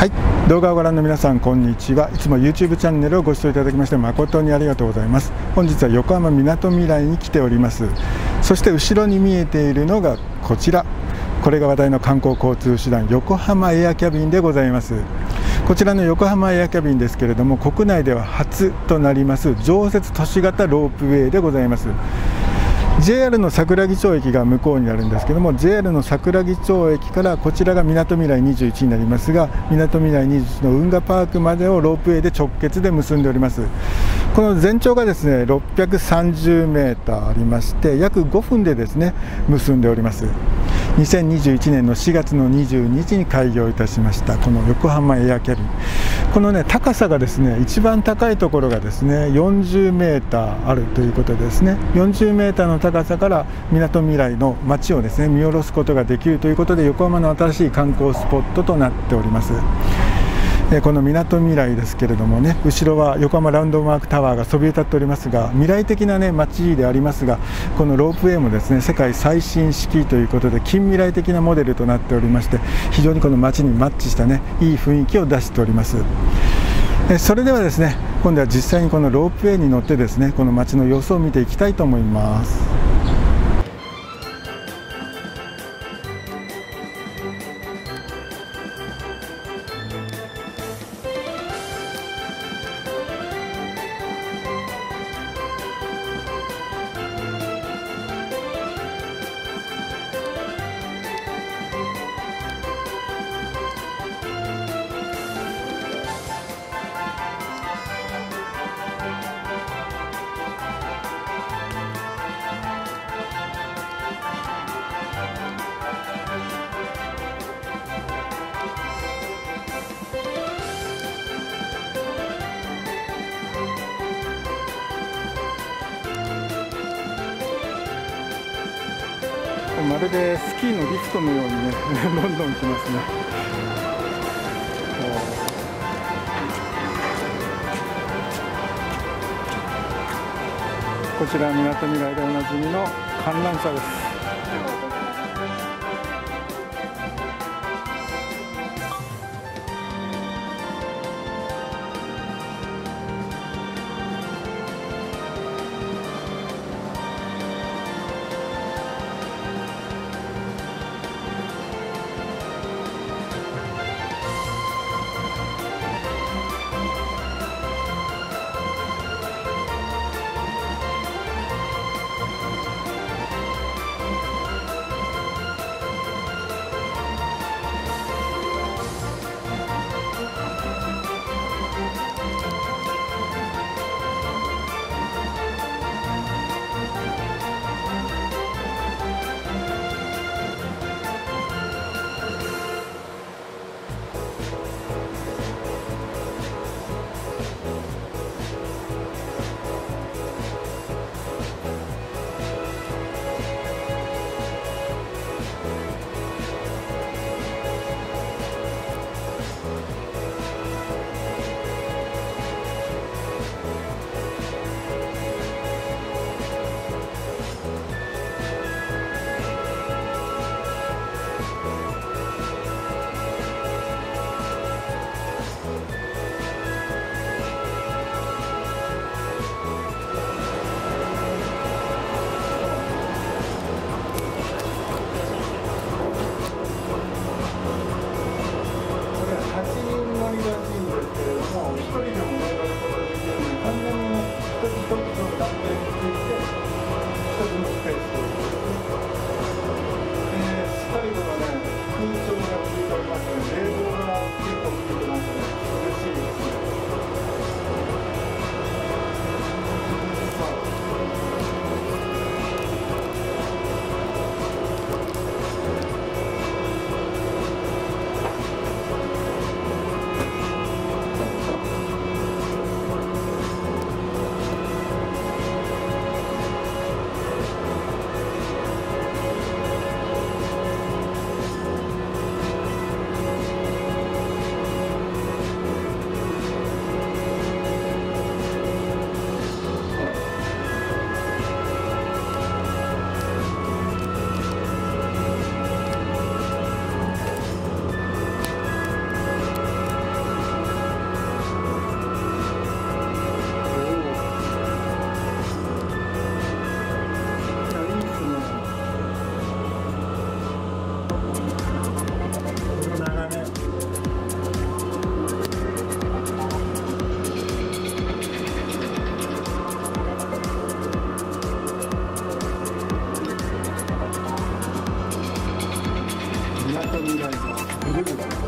はい。動画をご覧の皆さんこんにちは。いつも YouTube チャンネルをご視聴いただきまして誠にありがとうございます。本日は横浜みなとみらいに来ております。そして後ろに見えているのがこちら。これが話題の観光交通手段横浜エアキャビンでございます。こちらの横浜エアキャビンですけれども国内では初となります常設都市型ロープウェイでございます。JR の桜木町駅が向こうになるんですけども JR の桜木町駅からこちらがみなとみらい21になりますがみなとみらい21の運河パークまでをロープウェイで直結で結んでおります。この全長がですね630メートルありまして約5分でですね結んでおります。2021年の4月の22日に開業いたしましたこの横浜エアキャビンこのね高さがですね一番高いところがですね40メーターあるということですね。40メーターの高さからみなとみらいの街をですね見下ろすことができるということで横浜の新しい観光スポットとなっております。このみなとみらいですけれどもね後ろは横浜ラウンドマークタワーがそびえ立っておりますが未来的なね街でありますがこのロープウェイもですね世界最新式ということで近未来的なモデルとなっておりまして非常にこの街にマッチしたねいい雰囲気を出しております。それではですね今度は実際にこのロープウェイに乗ってですねこの街の様子を見ていきたいと思います。まるでスキーのリフトのようにね どんどん来ますね。こちらみなとみらいでおなじみの観覧車です。未来が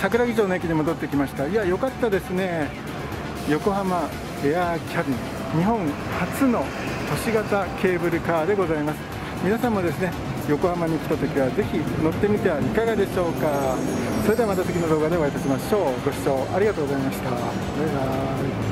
桜木町の駅に戻ってきました。いや、良かったですね。横浜エアーキャビン、日本初の都市型ケーブルカーでございます。皆さんもですね、横浜に来た時はぜひ乗ってみてはいかがでしょうか。それではまた次の動画でお会いいたしましょう。ご視聴ありがとうございました。バイバイ